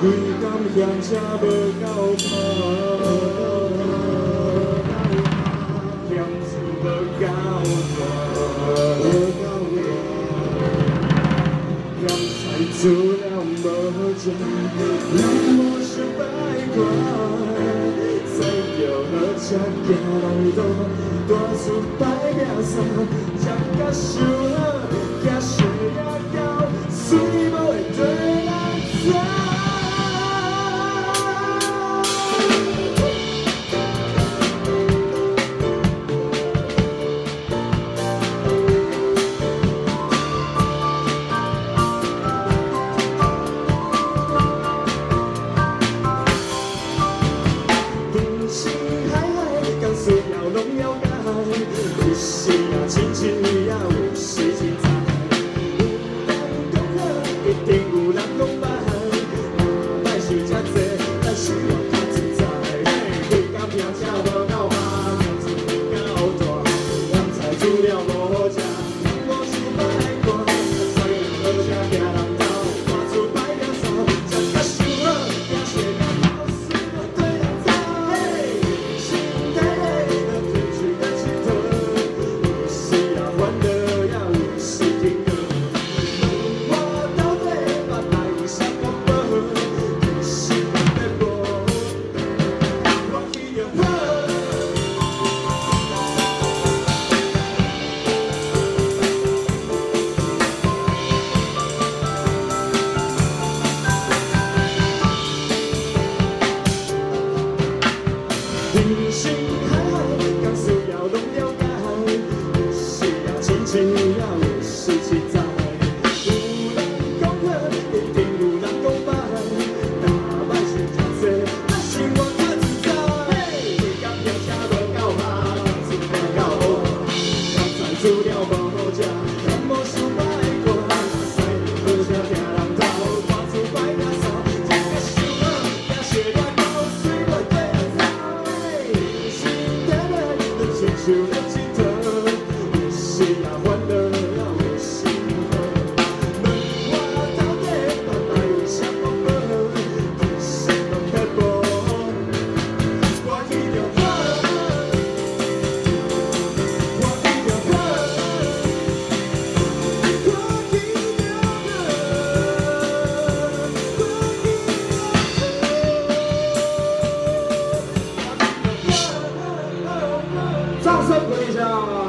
总嫌车无够拉风嫌无子不够大嫌菜做得不好吃看开着好车行人大厝难打扫吃太好一心啊，亲亲你啊。人生海海，甘需要拢了解海，要前进。You. nossa beijão.